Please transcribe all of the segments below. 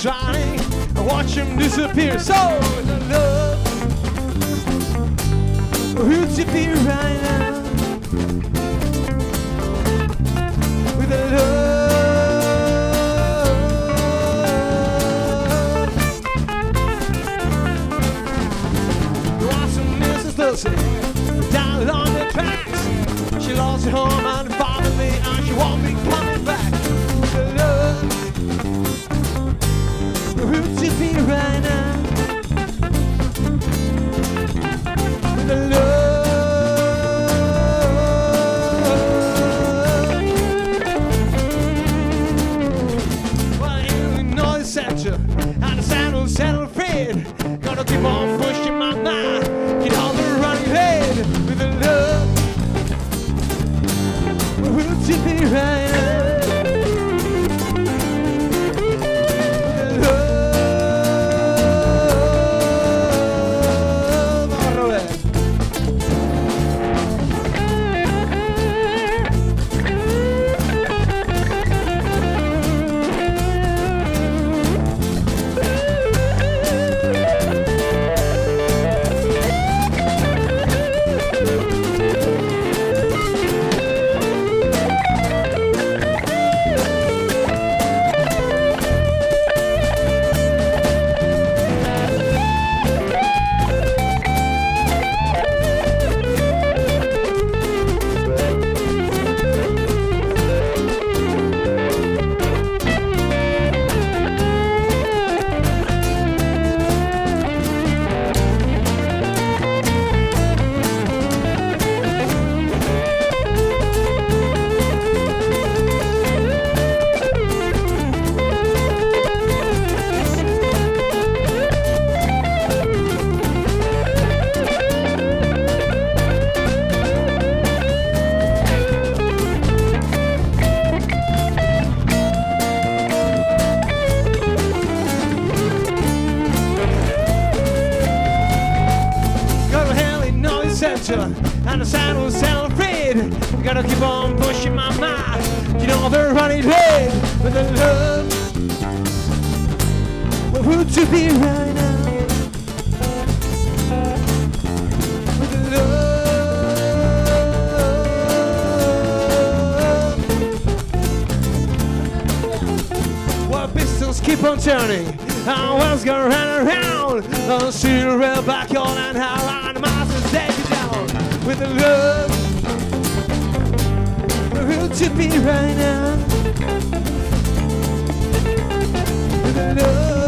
shining. I watch him disappear. So the love will disappear right now. With the love. Down on the tracks. She lost her home and family, and she won't be coming Gonna keep on Central, and the sound will sound afraid. We gotta keep on pushing my mind. You know they're running late, but the love what would you be right now? With the keep on turning, and wheels go round and round. I'll see you right back on and how on the with the love. Who to be right now? With the love.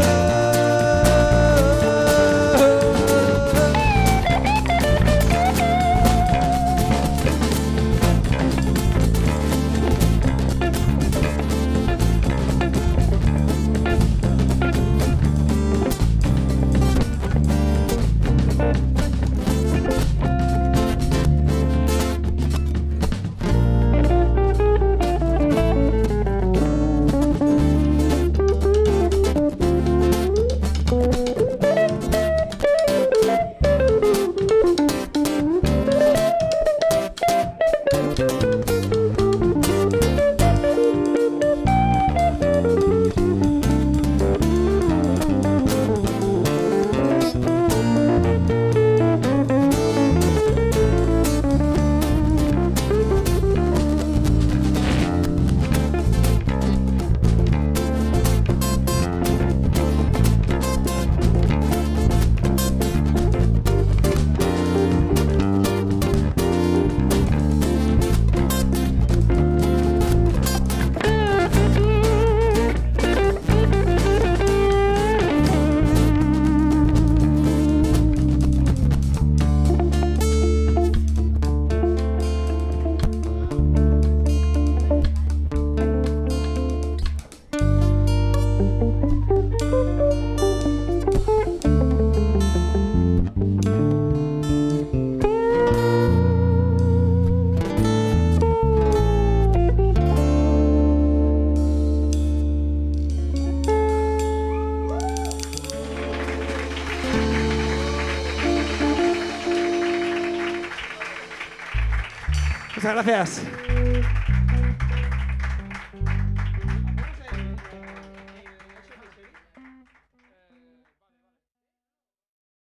Os agradece.